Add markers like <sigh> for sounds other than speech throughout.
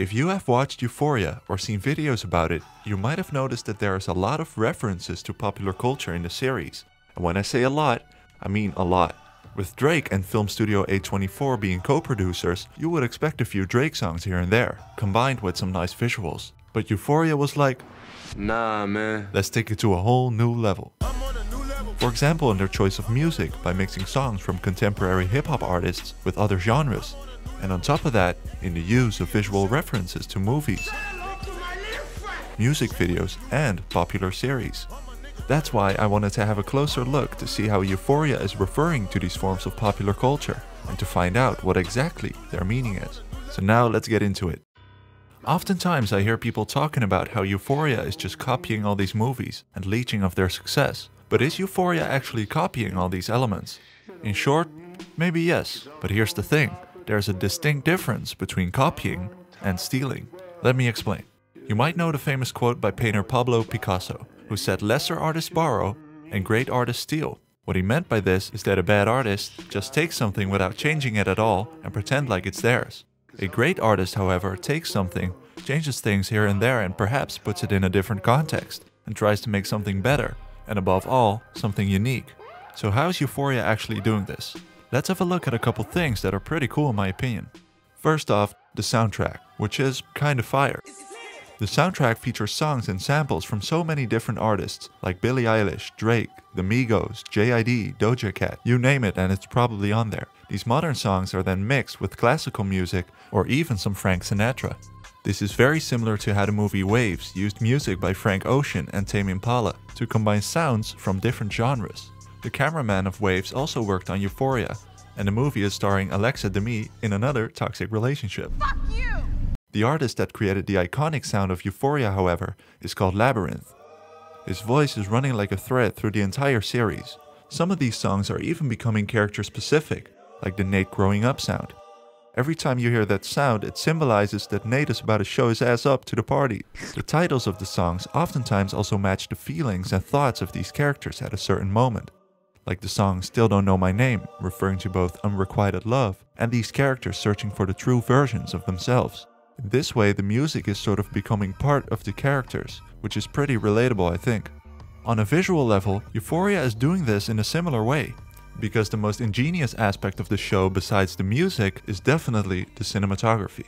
If you have watched Euphoria or seen videos about it, you might have noticed that there is a lot of references to popular culture in the series. And when I say a lot, I mean a lot. With Drake and film studio A24 being co-producers, you would expect a few Drake songs here and there, combined with some nice visuals. But Euphoria was like, Nah, man. let's take it to a whole new level. For example, in their choice of music by mixing songs from contemporary hip-hop artists with other genres. And on top of that, in the use of visual references to movies, music videos and popular series. That's why I wanted to have a closer look to see how Euphoria is referring to these forms of popular culture and to find out what exactly their meaning is. So now let's get into it. Oftentimes I hear people talking about how Euphoria is just copying all these movies and leeching of their success. But is Euphoria actually copying all these elements? In short, maybe yes, but here's the thing. There's a distinct difference between copying and stealing. Let me explain. You might know the famous quote by painter Pablo Picasso, who said lesser artists borrow and great artists steal. What he meant by this is that a bad artist just takes something without changing it at all and pretend like it's theirs. A great artist, however, takes something, changes things here and there and perhaps puts it in a different context and tries to make something better, and above all, something unique. So how is Euphoria actually doing this? Let's have a look at a couple things that are pretty cool in my opinion. First off, the soundtrack, which is kinda fire. The soundtrack features songs and samples from so many different artists like Billie Eilish, Drake, The Migos, JID, Doja Cat, you name it and it's probably on there. These modern songs are then mixed with classical music or even some Frank Sinatra. This is very similar to how the movie Waves used music by Frank Ocean and Tame Impala to combine sounds from different genres. The cameraman of Waves also worked on Euphoria, and the movie is starring Alexa Demie in another toxic relationship. Fuck you! The artist that created the iconic sound of Euphoria, however, is called Labrinth. His voice is running like a thread through the entire series. Some of these songs are even becoming character specific, like the Nate growing up sound. Every time you hear that sound, it symbolizes that Nate is about to show his ass up to the party. The titles of the songs oftentimes also match the feelings and thoughts of these characters at a certain moment. Like the song Still Don't Know My Name, referring to both unrequited love and these characters searching for the true versions of themselves. This way, the music is sort of becoming part of the characters, which is pretty relatable, I think. On a visual level, Euphoria is doing this in a similar way, because the most ingenious aspect of the show besides the music is definitely the cinematography.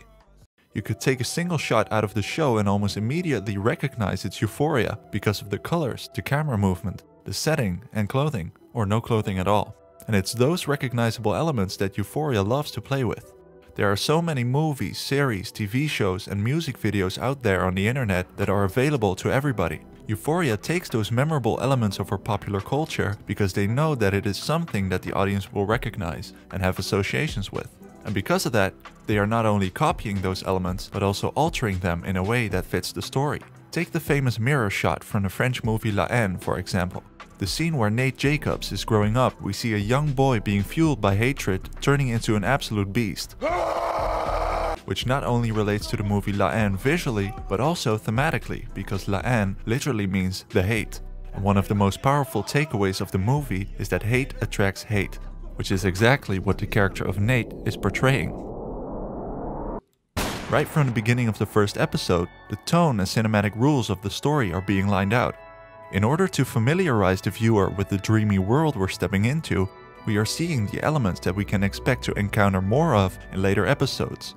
You could take a single shot out of the show and almost immediately recognize its euphoria because of the colors, the camera movement, the setting and clothing, or no clothing at all. And it's those recognizable elements that Euphoria loves to play with. There are so many movies, series, TV shows, and music videos out there on the internet that are available to everybody. Euphoria takes those memorable elements of our popular culture because they know that it is something that the audience will recognize and have associations with. And because of that, they are not only copying those elements, but also altering them in a way that fits the story. Take the famous mirror shot from the French movie La Haine, for example. The scene where Nate Jacobs is growing up, we see a young boy being fueled by hatred, turning into an absolute beast. <gasps> Which not only relates to the movie La Haine visually, but also thematically, because La Haine literally means the hate. And one of the most powerful takeaways of the movie is that hate attracts hate, which is exactly what the character of Nate is portraying. Right from the beginning of the first episode, the tone and cinematic rules of the story are being lined out. In order to familiarize the viewer with the dreamy world we're stepping into, we are seeing the elements that we can expect to encounter more of in later episodes,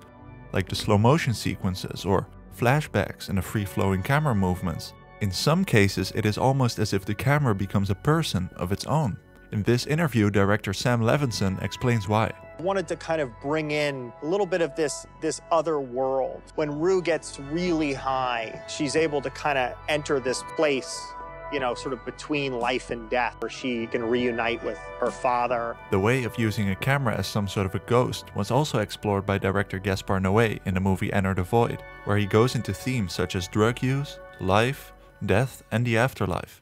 like the slow motion sequences or flashbacks and the free flowing camera movements. In some cases, it is almost as if the camera becomes a person of its own. In this interview, director Sam Levinson explains why. I wanted to kind of bring in a little bit of this this other world. When Rue gets really high, she's able to kind of enter this place, you know, sort of between life and death, where she can reunite with her father. The way of using a camera as some sort of a ghost was also explored by director Gaspar Noé in the movie Enter the Void, where he goes into themes such as drug use, life, death, and the afterlife.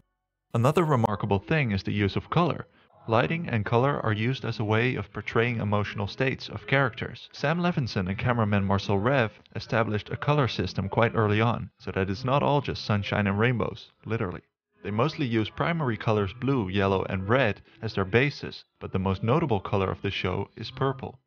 Another remarkable thing is the use of color. Lighting and color are used as a way of portraying emotional states of characters. Sam Levinson and cameraman Marcell Rév established a color system quite early on, so that it's not all just sunshine and rainbows, literally. They mostly use primary colors blue, yellow, and red as their basis, but the most notable color of the show is purple.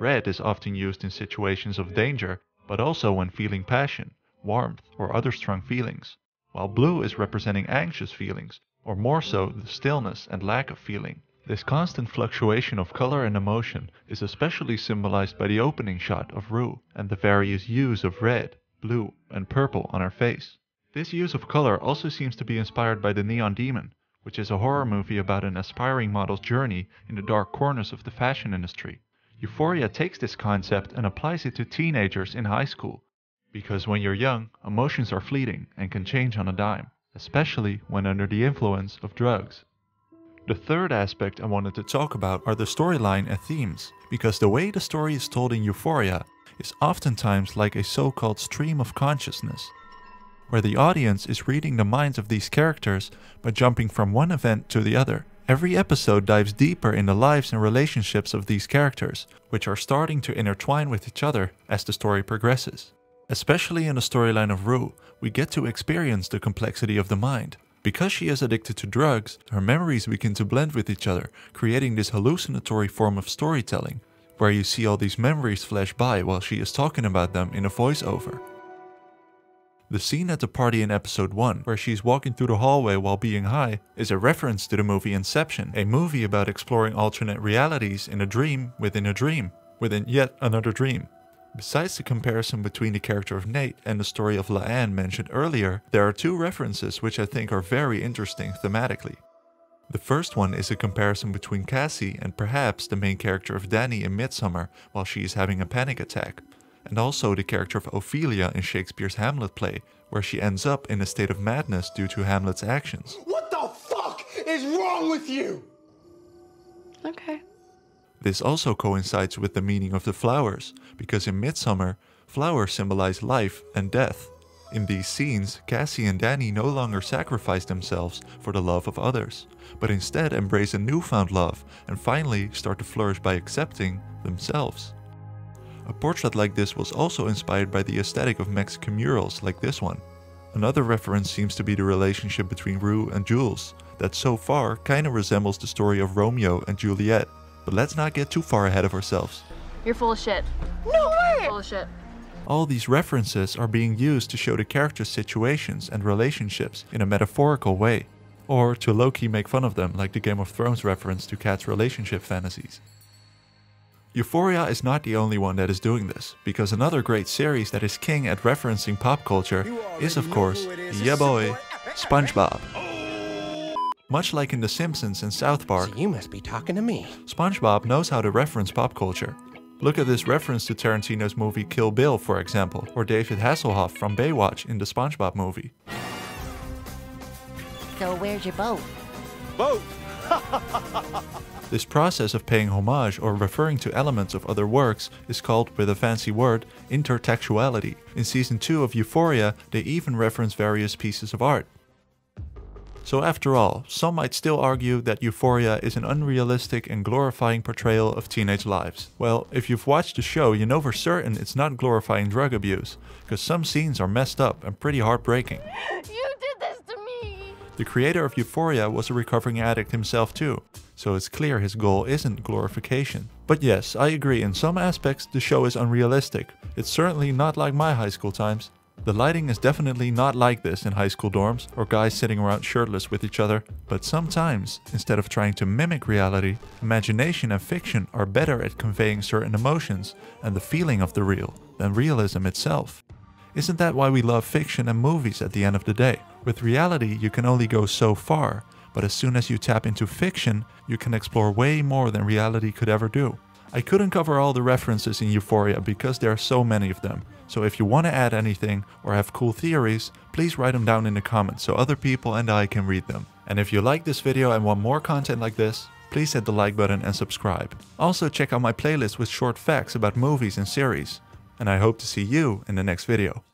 Red is often used in situations of danger, but also when feeling passion, warmth, or other strong feelings, while blue is representing anxious feelings, or more so the stillness and lack of feeling. This constant fluctuation of color and emotion is especially symbolized by the opening shot of Rue and the various hues of red, blue, and purple on her face. This use of color also seems to be inspired by The Neon Demon, which is a horror movie about an aspiring model's journey in the dark corners of the fashion industry. Euphoria takes this concept and applies it to teenagers in high school. Because when you're young, emotions are fleeting and can change on a dime, especially when under the influence of drugs. The third aspect I wanted to talk about are the storyline and themes, because the way the story is told in Euphoria is oftentimes like a so-called stream of consciousness, where the audience is reading the minds of these characters by jumping from one event to the other. Every episode dives deeper in the lives and relationships of these characters, which are starting to intertwine with each other as the story progresses. Especially in the storyline of Rue, we get to experience the complexity of the mind. Because she is addicted to drugs, her memories begin to blend with each other, creating this hallucinatory form of storytelling, where you see all these memories flash by while she is talking about them in a voiceover. The scene at the party in episode 1, where she's walking through the hallway while being high, is a reference to the movie Inception, a movie about exploring alternate realities in a dream within a dream, within yet another dream. Besides the comparison between the character of Nate and the story of La Haine mentioned earlier, there are two references which I think are very interesting thematically. The first one is a comparison between Cassie and perhaps the main character of Dani in Midsommar while she is having a panic attack, and also the character of Ophelia in Shakespeare's Hamlet play, where she ends up in a state of madness due to Hamlet's actions. What the fuck is wrong with you? Okay. This also coincides with the meaning of the flowers, because in Midsommar, flowers symbolize life and death. In these scenes, Cassie and Dani no longer sacrifice themselves for the love of others, but instead embrace a newfound love and finally start to flourish by accepting themselves. A portrait like this was also inspired by the aesthetic of Mexican murals like this one. Another reference seems to be the relationship between Rue and Jules, that so far kinda resembles the story of Romeo and Juliet. But let's not get too far ahead of ourselves. You're full of shit. No way! Full of shit. All these references are being used to show the characters' situations and relationships in a metaphorical way, or to low-key make fun of them like the Game of Thrones reference to Kat's relationship fantasies. Euphoria is not the only one that is doing this, because another great series that is king at referencing pop culture is of course, yeah boy, SpongeBob. Much like in The Simpsons and South Park, So you must be talking to me. SpongeBob knows how to reference pop culture. Look at this reference to Tarantino's movie Kill Bill, for example, or David Hasselhoff from Baywatch in the SpongeBob movie. So where's your boat? Boat! <laughs> This process of paying homage or referring to elements of other works is called, with a fancy word, intertextuality. In season 2 of Euphoria, they even reference various pieces of art. So after all, some might still argue that Euphoria is an unrealistic and glorifying portrayal of teenage lives. Well, if you've watched the show, you know for certain it's not glorifying drug abuse, because some scenes are messed up and pretty heartbreaking. <laughs> You did! The creator of Euphoria was a recovering addict himself too, so it's clear his goal isn't glorification. But yes, I agree, in some aspects the show is unrealistic. It's certainly not like my high school times. The lighting is definitely not like this in high school dorms or guys sitting around shirtless with each other, but sometimes, instead of trying to mimic reality, imagination and fiction are better at conveying certain emotions and the feeling of the real than realism itself. Isn't that why we love fiction and movies at the end of the day? With reality, you can only go so far, but as soon as you tap into fiction, you can explore way more than reality could ever do. I couldn't cover all the references in Euphoria because there are so many of them, so if you want to add anything or have cool theories, please write them down in the comments so other people and I can read them. And if you like this video and want more content like this, please hit the like button and subscribe. Also check out my playlist with short facts about movies and series. And I hope to see you in the next video.